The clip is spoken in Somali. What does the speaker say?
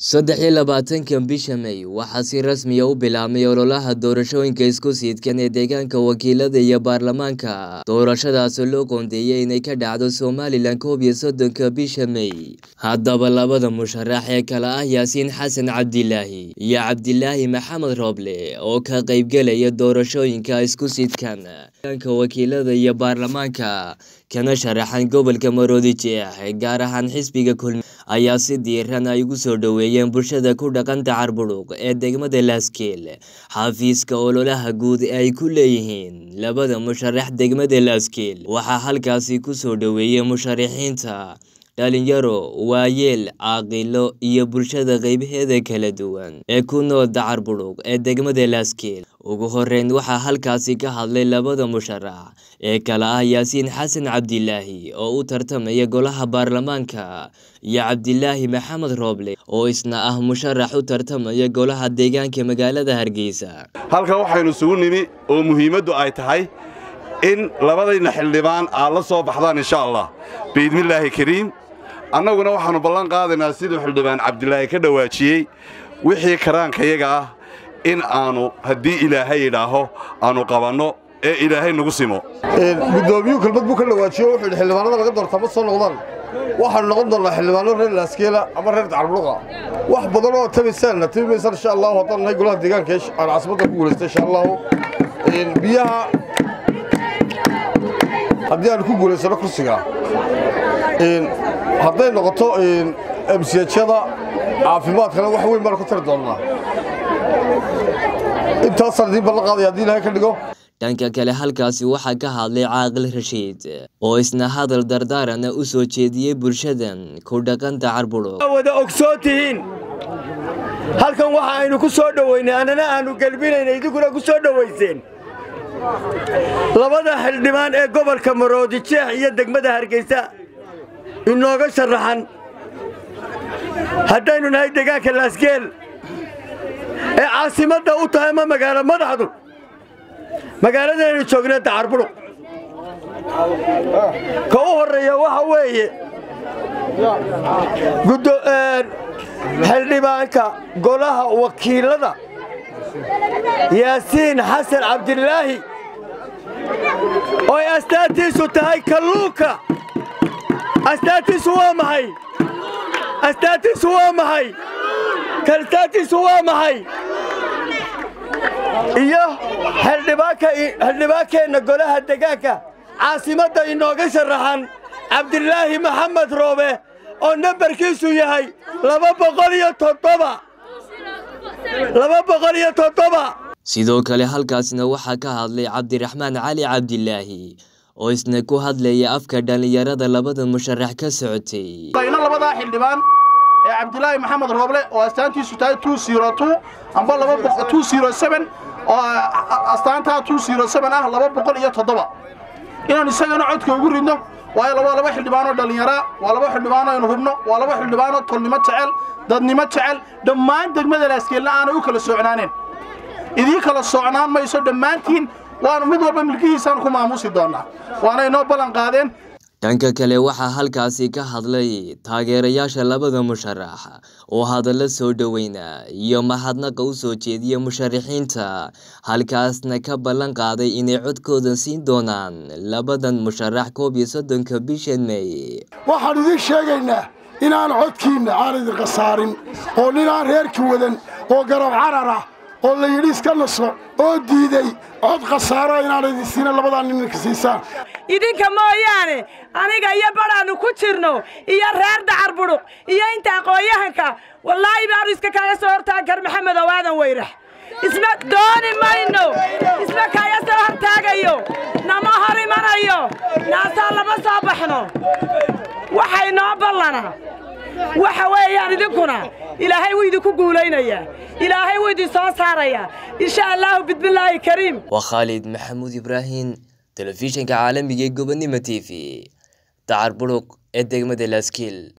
saddex iyo labaatankan bisha May waxaa si rasmi ah u bilaabmay ololaha doorashooyinka isku sidkan ee deegaanka wakiilada iyo baarlamaanka. Doorashadaasoo loo qoondeeyay inay ka dhacdo Somaliland koob iyo soddonka bisha May. Haddaba labada musharax ee kala ah Yaasiin Xasan Cabdilaahi iyo Cabdilaahi Maxamed Rooble oo ka qaybgelaya doorashooyinka isku sidkan. Deegaanka wakiilada iyo baarlamaanka kana sharaxan gobolka Maroodijeex gaar ahaan xisbiga kulmi ayaa si diiran ay ugu soo dhoweeyeen bulshada ku dhaqan Dacar ee degmada Laaskeel xafiiska ololaha guud ee ay ku leeyihiin labada musharax degmada Laaskeel waxaa halkaasi ku soo dhoweeyay musharaxiinta dhalinyaro waayeel caaqilo iyo bulshada qaybaheeda kala duwan ee ku nool Dacar Budug ee degmada Laaskeel ugu horeyn waxaa halkaasi ka hadlay labada musharax ee kala ah Yaasiin Xasan Cabdilaahi oo u tartamaya golaha baarlamaanka iyo Cabdilaahi Maxamed Rooble oo isna ah musharax u tartamaya golaha deegaanka magaalada Hargeysa. Halkan waxaynu isugu nimi oo muhiimaddu ay tahay in labadayna xildhibaan aad la soo baxdaan insha allah. Biidnillaahi kariim annaguna waxaannu ballan qaadaynaa siduu xildhibaan cabdilaahi ka dhowaajiyey wixii karaankayaga ah in aannu haddii ilaahay idhaaho aannu qabanno ee ilaahay nagu simo. Guddoomiyuu kelmad buu ka dhawaajiyo wuxuu yidhi xildhibaanada laga doortaa ma soo noqdaan. Waxaanu noqon doonnaa xildhibaano reer laaskeela ama reer dacarbuluqa wax badan oo tabaysaanna tabi maysaan insha allahu haddaan nahay golaha deegaanka aan caasimada ku guulaysta insha allahu. Biyaha haddii aanu ku guulaysano kursiga hadday noqoto emsiyajyada caafimaadkana wax weyn baanu ka tari doonnaa intaasaan idiin ballan qaadaya haddii ilaahay ka dhigo. Dhanka kale halkaasi waxaa ka hadlay caaqil rashiid oo isna hadal dardaarana u soo jeediyey bulshadan ku dhaqan Dacar Budug wada ogsoon tihiin halkan waxa aynu ku soo dhoweynay annana aanu gelbinaynay idinkuna ku soo dhowayseen labada xildhibaan ee gobolka maroodijeex iyo degmada hargeysa inooga sharaxan haddaynu nahay deegaanka laasgeel ee caasimadda u tahay ma magaalo madaxdu magaaladaynu joognay dacar budug ka u horreeya waxa weeye xildhibaanka golaha wakiilada yaasiin xasan cabdilaahi ooy astaantiisu tahay kalluunka astaantiisu waa maxay astaantiisu waa maxay astaantiisu waa maxay iyo xildhibaankeenna golaha degaanka caasimadda inooga sharaxan cabdilaahi maxamed roobe oo nambarkiisu yahay sidoo kale halkaasna waxaa ka hadlay cabdiraxmaan cali cabdilaahi oo isna ku hadlaya afka dhallinyarada labada musharax ka socotay. Labadaa xildhibaan ee cabdilaahi maxamed rooble oo astaantiisu tahay amba oo astaantaa ah laba boqol iyo toddoba. Inaan isagana codka ugu ridno waayo waa laba xildhibaanoo dhallinyaraa waa laba xildhibaanoo aynu hubno waa laba xildhibaanoo tolnimo jecel dadnimo jecel dhammaan degmada laaskeelna aanay u kala socnaaneen idii kala socnaan mayso dhammaantiin waanu mid walba milkihiisaan ku maamuusi doonnaa waana inoo ballan qaadeen. Dhanka kale waxaa halkaasi ka hadlay taageerayaasha labada musharax oo hadallo soo dhoweyna iyo mahadnaqa u soo jeediya musharaxiinta. Halkaasna ka ballan qaaday inay codkooda siin doonaan labadan musharax koob iyo soddonka bishan May. Waxaan idiin sheegaynaa inaan codkiinna aan idin khasaarin oo ninaan reerki wadan oo garab carar ah oo la yidhi iska naso oo diiday cod khasaaro inaan idin labadaa ninka siisaan. Idinka mooyaane aniga iyo badhaannu ku jirno iyo reer dacar budhuq iyo inta aqoon-yahanka wallaahi baanu iska kaaga soo hortaagi kar maxamed oo aadan weyrax. Isma dooni mayno isma kaaga soo hortaagayo nama hor imanayo naasaa lama soo baxno. Waxay noo ballana waxa weeyaan idinkuna ilaahay wuu idinku guulaynayaa ilaahay wuu idin soo saarayaa insha allaahu bismillaahi kariim. Waa khaalid maxamuud ibraahim telefishinka caalamiga ee gobonnimo t v. Dacar budhuq ee degmada laaskiil